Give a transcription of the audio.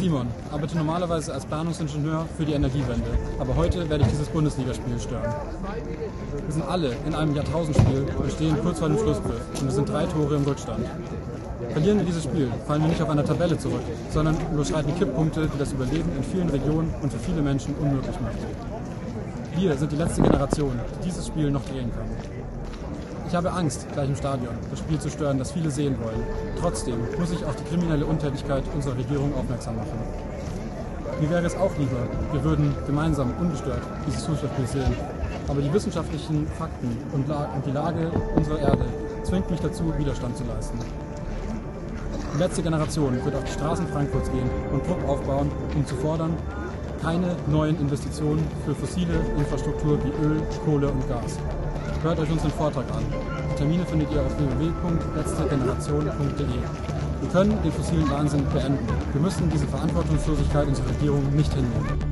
Simon, arbeite normalerweise als Planungsingenieur für die Energiewende, aber heute werde ich dieses Bundesligaspiel stören. Wir sind alle in einem Jahrtausendspiel und stehen kurz vor dem Schlusspfiff und es sind drei Tore im Rückstand. Verlieren wir dieses Spiel, fallen wir nicht auf einer Tabelle zurück, sondern überschreiten Kipppunkte, die das Überleben in vielen Regionen und für viele Menschen unmöglich machen. Wir sind die letzte Generation, die dieses Spiel noch drehen kann. Ich habe Angst, gleich im Stadion das Spiel zu stören, das viele sehen wollen. Trotzdem muss ich auf die kriminelle Untätigkeit unserer Regierung aufmerksam machen. Mir wäre es auch lieber, wir würden gemeinsam ungestört dieses Fußballspiel sehen. Aber die wissenschaftlichen Fakten und, die Lage unserer Erde zwingt mich dazu, Widerstand zu leisten. Die letzte Generation wird auf die Straßen Frankfurts gehen und Druck aufbauen, um zu fordern, keine neuen Investitionen für fossile Infrastruktur wie Öl, Kohle und Gas. Hört euch unseren Vortrag an. Die Termine findet ihr auf www.letztegeneration.de. Wir können den fossilen Wahnsinn beenden. Wir müssen diese Verantwortungslosigkeit unserer Regierung nicht hinnehmen.